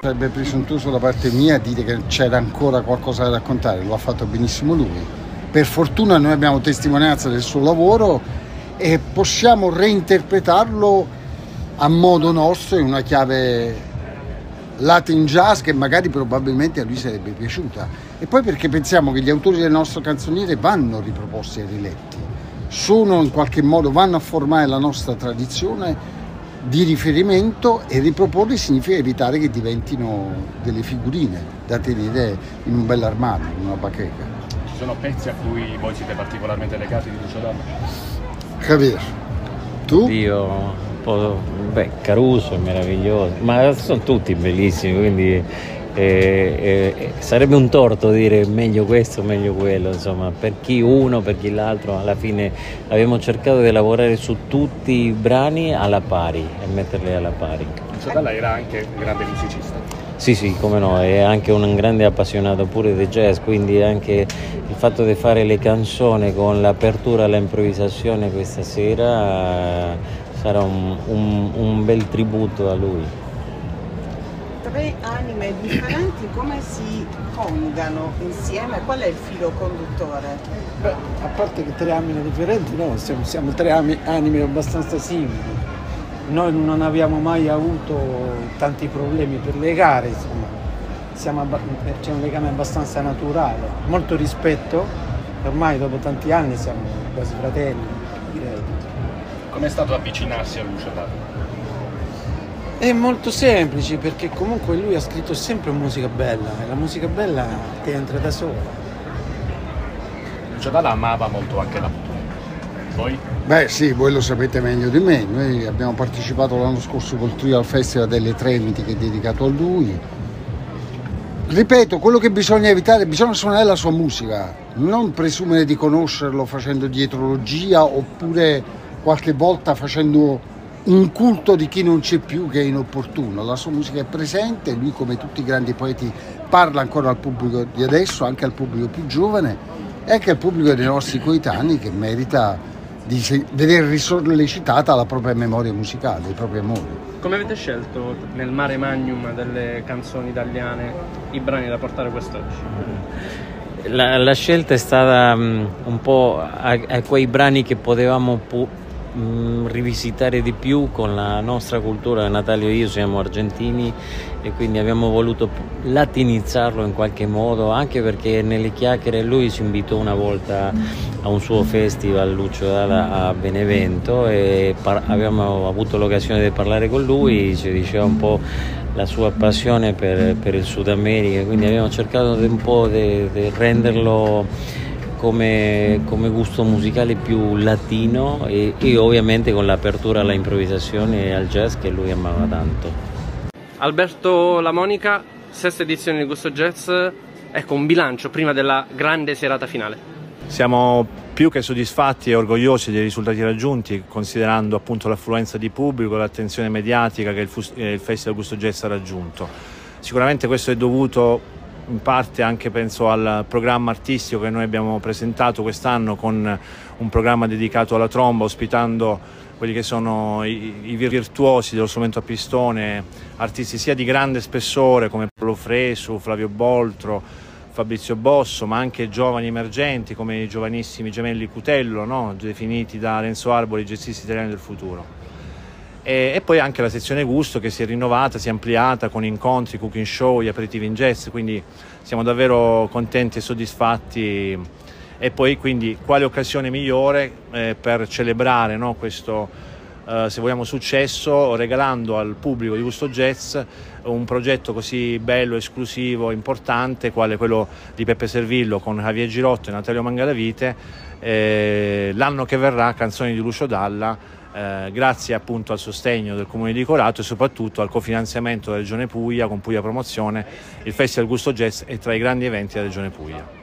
Sarebbe presuntuoso da parte mia dire che c'era ancora qualcosa da raccontare, lo ha fatto benissimo lui. Per fortuna noi abbiamo testimonianza del suo lavoro e possiamo reinterpretarlo a modo nostro in una chiave Latin jazz che magari probabilmente a lui sarebbe piaciuta. E poi perché pensiamo che gli autori delle nostre canzoniere vanno riproposti e riletti, sono in qualche modo, vanno a formare la nostra tradizione di riferimento e riproporli significa evitare che diventino delle figurine da tenere in un bel armadio, in una bacheca. Ci sono pezzi a cui voi siete particolarmente legati di Lucio Dalla? Javier, tu? Io un po', beh, Caruso è meraviglioso, ma sono tutti bellissimi, quindi eh, sarebbe un torto dire meglio questo, meglio quello, insomma, per chi uno, per chi l'altro, alla fine abbiamo cercato di lavorare su tutti i brani alla pari e metterli alla pari. Lucio Dalla era anche un grande musicista. Sì, sì, come no, è anche un grande appassionato pure di jazz, quindi anche il fatto di fare le canzoni con l'apertura all'improvvisazione questa sera eh, sarà un, un, un bel tributo a lui tre anime differenti come si coniugano insieme? Qual è il filo conduttore? Beh, a parte che tre anime differenti, no, siamo, siamo tre anime abbastanza simili. Noi non abbiamo mai avuto tanti problemi per legare, insomma, siamo, c'è un legame abbastanza naturale, molto rispetto, ormai dopo tanti anni siamo quasi fratelli, direi. Com'è stato avvicinarsi a Lucio Dalla? È molto semplice perché comunque lui ha scritto sempre musica bella e la musica bella ti entra da sola. Lucio Dalla amava molto anche la. Voi? Beh sì, voi lo sapete meglio di me, noi abbiamo partecipato l'anno scorso col trio al Festival delle Tremiti che è dedicato a lui. Ripeto, quello che bisogna evitare, bisogna suonare la sua musica, non presumere di conoscerlo facendo dietrologia oppure qualche volta facendo un culto di chi non c'è più che è inopportuno. La sua musica è presente, lui come tutti i grandi poeti parla ancora al pubblico di adesso, anche al pubblico più giovane e anche al pubblico dei nostri coetanei che merita di vedere risollecitata la propria memoria musicale, i propri amori. Come avete scelto nel mare magnum delle canzoni italiane i brani da portare quest'oggi? La, la scelta è stata um, un po' a, a, quei brani che potevamo pu- mh, mm, rivisitare di più con la nostra cultura. Natalio e io siamo argentini e quindi abbiamo voluto latinizzarlo in qualche modo, anche perché nelle chiacchiere lui ci invitò una volta a un suo festival Lucio Dalla a Benevento e par- abbiamo avuto l'occasione di parlare con lui, ci diceva un po' la sua passione per, per il Sud America, quindi abbiamo cercato un po' di renderlo come, come, gusto musicale più latino e, e ovviamente con l'apertura alla improvvisazione e al jazz che lui amava tanto. Alberto La Monica, sesta edizione di Gusto Jazz, ecco un bilancio prima della grande serata finale. Siamo più che soddisfatti e orgogliosi dei risultati raggiunti, considerando appunto l'affluenza di pubblico e l'attenzione mediatica che il, il Festival Gusto Jazz ha raggiunto. Sicuramente questo è dovuto in parte anche penso al programma artistico che noi abbiamo presentato quest'anno con un programma dedicato alla tromba ospitando quelli che sono i, i, virtuosi dello strumento a pistone, artisti sia di grande spessore come Paolo Fresu, Flavio Boltro, Fabrizio Bosso, ma anche giovani emergenti come i giovanissimi gemelli Cutello, no? definiti da Renzo Arbori jazzisti italiani del futuro e, e, poi anche la sezione gusto che si è rinnovata, si è ampliata con incontri, cooking show, gli aperitivi in jazz, quindi siamo davvero contenti e soddisfatti. E poi quindi quale occasione migliore eh, per celebrare no, questo eh, se vogliamo successo regalando al pubblico di Gusto Jazz un progetto così bello, esclusivo, importante quale quello di Peppe Servillo con Javier Girotto e Natalio Mangalavite eh, l'anno che verrà Canzoni di Lucio Dalla eh, grazie appunto al sostegno del Comune di Corato e soprattutto al cofinanziamento della Regione Puglia con Puglia Promozione, il Festival Gusto Jazz è tra i grandi eventi della Regione Puglia.